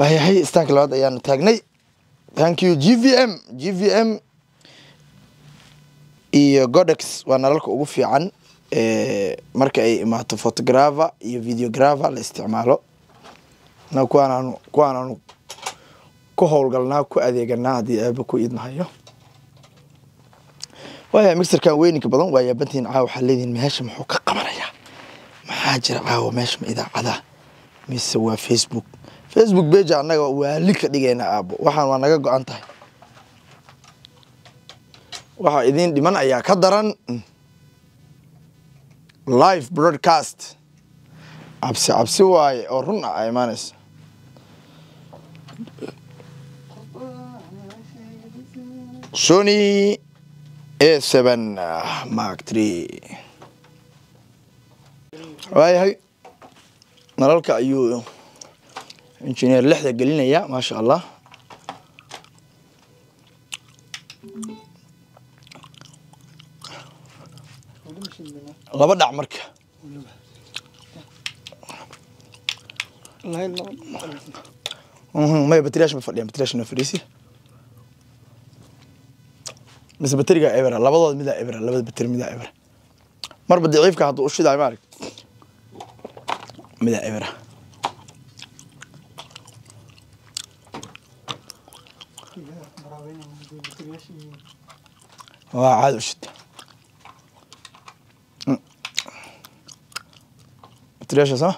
waayahay istaanka labaad ayaanu taagnay. Thank you g v m g v m iyo godex waa nalalka ugu fiican marka ay imaato photographer iyo videographer la isticmaalo. Na kuwaanaanu kuwaanaanu ku howlgalnaa ku adeeganaa haddii aaba ku idmahayo waaya mixerkan weyninka badan waa yaabantihiin caawa waxaa leedihin meesha muxuu ka qabanayaa maxaa jira caawa meesha ma idaacada? Mise waa facebook facebook beja annaga waali ka dhigayna aabo waxaan waa naga go-an tahay. Waxaa idiin dhiman ayaa ka daran. Live broadcast. Cabsi cabsi waaye oo run ah a imaanaysa. Sony a seven mark three. Waayahay nalalka ayuu انجينير لحظة قلنا يا ما شاء الله الله بدع مرك ما يبتريش بفريسي بتريش نفريسي مس بتريقة إبرة الله بضل مدة إبرة الله بدي بتر مدة إبرة مر بدي ضيف كهذا وش ذا مارك مدة إبرة waa caadi u shid. Batriyasha sama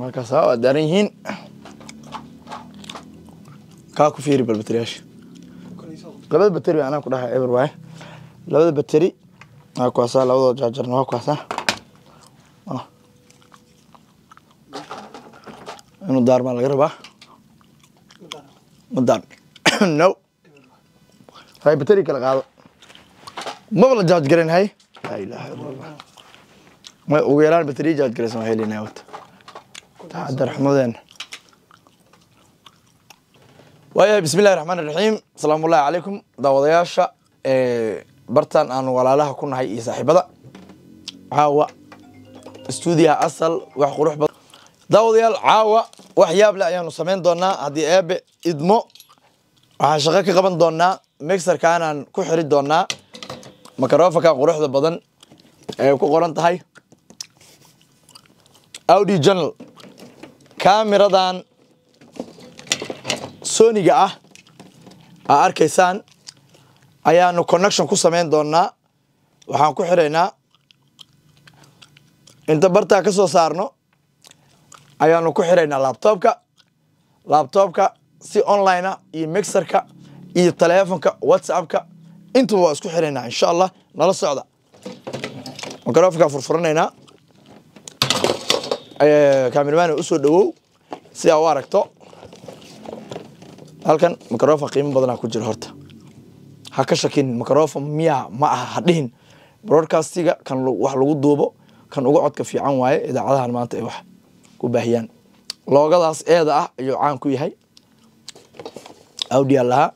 markaasa waa daaran yihiin. Kaa ku fiiri bal bateriyaasha labada bateri anaa ku dhaha eber waaye. Labada bateri waa kuwaasaa labadoo jaajarna waa kuwaasaa inuu daarmaa laga rabaa ma daar no. Hay bateri kala qaado maba la jaaj garen hay. Laa ilaaha illa allah ma ugu yaraan bateri jaaj garaysan waa helinaa wata taxadar xumadeena waayahay bismi illahi raxmaan iraxiim asalaamu ullahi calaykum daawadayaasha bartan aanu walaalaha ku nahay iyo saaxiibada caawa stuudiyaha asal wax qurux badan daawadayaal caawa wax yaab leh ayaanu samayn doonaa haddii eebe idmo waxaan shaqo ka qaban doonaa mixerkaanaan ku xiri doonaa microfonka quruxda badan ee ku qoran tahay. Audi journal cameradan soniga ah aa arkaysaan ayaanu connection ku samayn doonaa waxaan ku xiraynaa inta bartaa ka soo saarno ayaanu ku xiraynaa laptopka laptopka si online ah iyo mixerka iyo telefonka whatsappka. Intuba waa isku xiraynaa insha allah nala socda. Microfonka furfuranaynaa? Cameraman u soo dhawow si aa u aragto. Halkan microfon qiimo badanaa ku jira horta. Ha ka shakin microfon miya ma aha ha dhihin. Broadcastiga kan wax lagu duubo kan uga codka fiican waaye idaacadahan maanta ay wax ku baahiyaan loogadaas eeda ah ayuu caan ku yahay. Audia lahaa.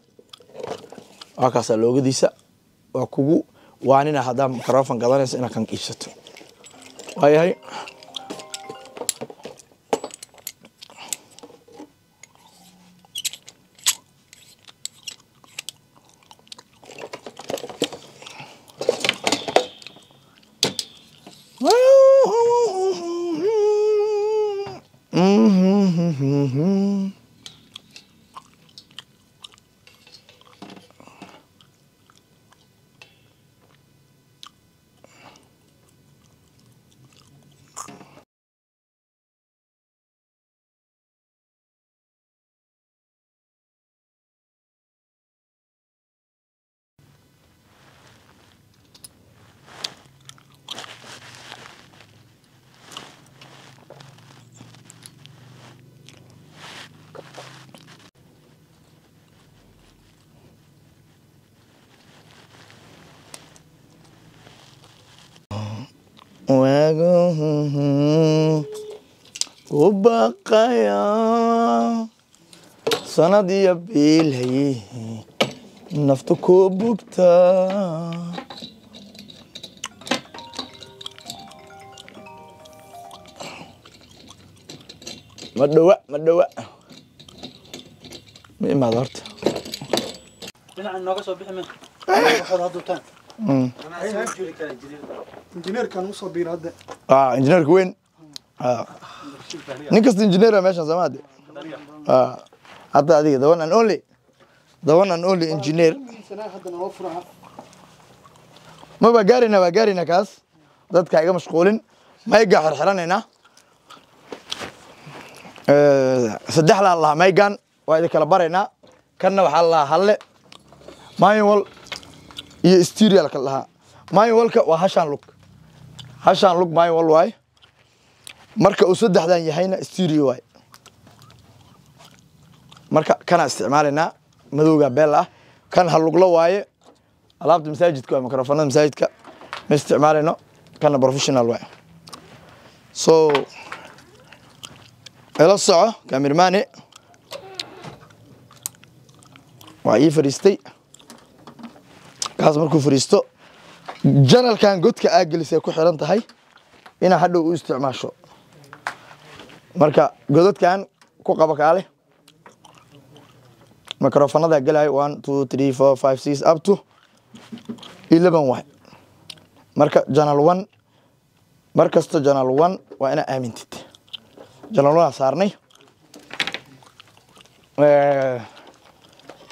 Waa loogadiisa. Waa kugu waanina haddaa microfon gadanaysa inaad kan iibsato. Waayahay Mm-hmm. mm-hmm. mm-hmm. waaguhu u baqaya sanadiyo biilhay naftu ku bugta madhawa madhawa ma imaado horta ah injineerka weyn. Ah. nin kasta injineera meeshan samaade hadda adiga the one and only the one and only engineer. Ma waa gaarayna waa gaarayna kaas? Dadka iga mashquulin. Mayga xirxiranaynaa saddex laa lahaa maygan waa idin kala baraynaa kanna waxaa la lahaa halle. Manual iyo stereo kala lahaa. Manualka waa hashaan lug. Hashaan lug manual waay. Marka uu saddexdan yahayna stereo waay. Marka kana isticmaalaynaa madowga beel ah kan halugla waaye alaabta masaajidka waa mikrofonada masaajidka. Ma isticmaalayno kana professional waay. So ila soco kamirmani waa ii fariistay kaas markuu fariisto janalkan godka aa gelisay ku xiran tahay inaa hadhow u isticmaasho. Marka godadkan ku qaba kaale microfonada gelayo one two three four five six up to eleven waay marka janal one mar janal one waa inaa aamintid. Janal one aa saarnay.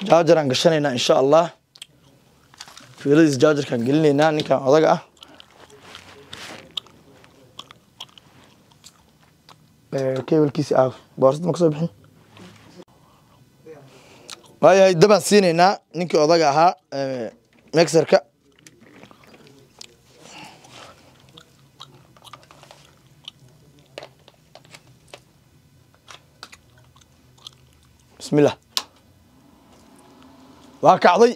Jaajaraan gashanaynaa insha allah fiiladiis jaajarkaan gelinaynaa ninkan odaga ah. Kebalkiisi aaw boorsad ma ka soo bixin? Waayahay dabaan siinaynaa ninkii odaga ahaa mexerka bismillah. Waa kacday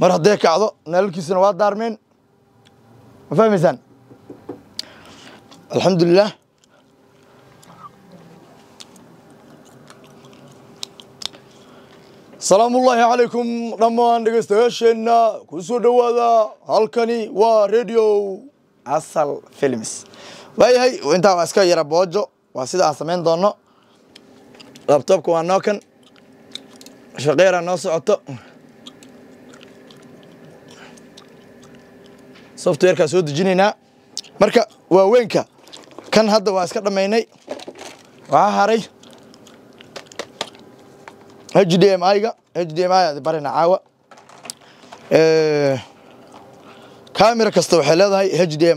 mar hadday kacdo naalalkiisuna waa daarmeen. Ma fahmaysaan? Alxamdulilah salaamullaahi calaykum dhammaan dhegeystayaasheenna ku soo dhowaada halkani waa radio asal films. Waayahay intaa waa iska yara boojo waa sida aan samayn doono labtobka waa noo kan shaqeeraa noo socoto softwarekaa soo dejinaynaa. Marka waaweynka kan hadda waa iska dhammaynay. Waxaa haray. H d m i-ga h d barayna caawa. Camera kasta waxay leedahay h d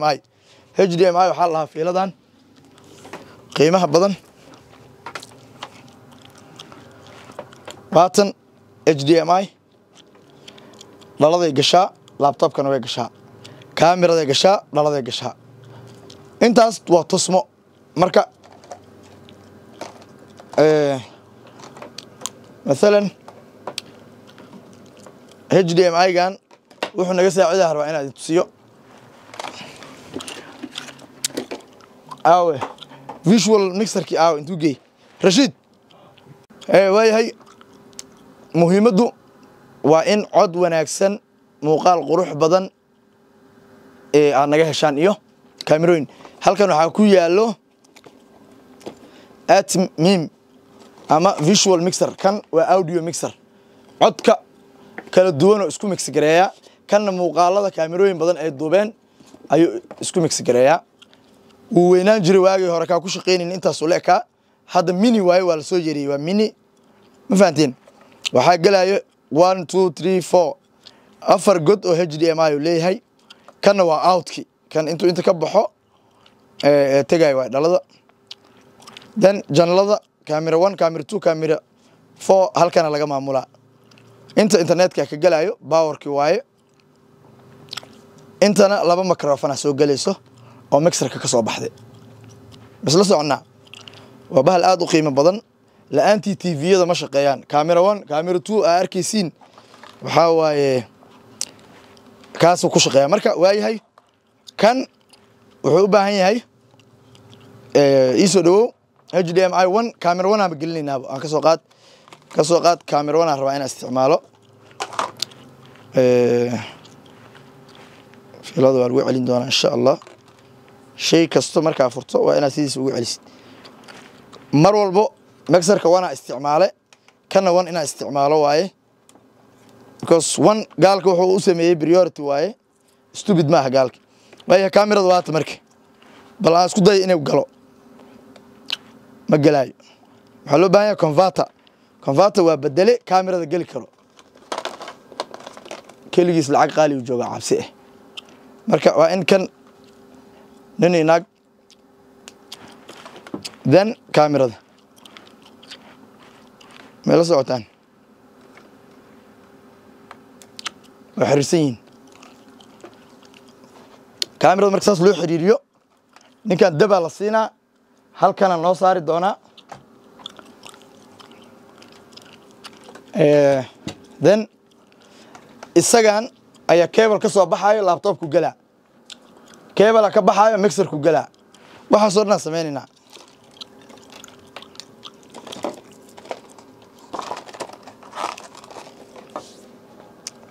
waxaa lahaa fiiladan qiimaha badan. Baatan h d dhaladay gashaa labtobkana way gashaa kaamiraday gashaa dhaladay gashaa. Intaas waa tusmo. Marka maalan h d m i-gan wuxuu naga saacidaa rabaa inaa idin tusiyo. Aawe visual mixerkii aawe intuu geey rashiid waayahay muhiimaddu waa in cod wanaagsan muuqaal qurux badan aad naga heshaan iyo kamerooyin halkan waxaa ku yaallo at mim ama visual mixer. Kan waa audio mixer. Codka kala duwan oo isku mix gareeya. Kanna muuqaalada kaamerooyin badan ay duubeen ayuu isku mix gareeyaa wuu weynaan jiray waagii hore kaa ku shaqaynayn intaasuu la ekaa hadda mini waaye waa la soo yeriyey waa mini. Ma fahanteen waxaa gelayo one two three four. Afar god oo h d m i leeyahay kanna waa outki. Kan intuu inta ka baxo tegayo waa dhalada. Then janalada camera one camera two camera four halkana laga maamulaa inta internetka ka gelayo powerki waaye intana laba microfona soo gelayso oo mixerka ka soo baxday. Isla soconnaa? Waa bahal aada u qiimo badan. La'aantii tviyada ma shaqeeyaan. Camera one camera two aa arkaysiin. Waxaa waaye kaasuu ku shaqeeya. Marka waayahay kan wuxuu u baahan yahay iisoo dhawow h d m i one camera one aanba gelinaynaaba aan ka soo qaad ka soo qaad camera one aan rabaa inaan isticmaalo. Filada waa lagu celin doonaa insha allah. Shay kasto markaa furto waa inaad sidiisa ugu celisid. Mar walbo mexerka wana isticmaale kana one inaa isticmaalo waaye because one gaalka wuxuu u sameeyey priority waaye stupid maaha gaalka. Waaya kamirada waata marka. Bal aan isku daya inuu galo. Ma gelaayo waxaa loo baahan yahay converter. Converter waa bedele kamirada geli karo. Keligiis lacag u jooga cabsi ah marka waa in kan nin inaag then kamirada may la socotaan waa xiriirsan yihiin kamirada marka saas loo xiriiriyo ninkan dabaa la siinaa halkana noo saari doonaa then isagan ayaa cable ka soo baxaayo laptopku gelaa cable ka baxaayo mixerku gelaa waxaasoo dhan aan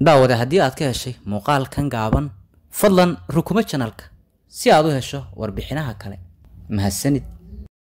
daawade haddii aad ka heshay muuqaalkan gaaban fadlan rukumo janalka si aad u hesho warbixinaha kale. Mahadsanid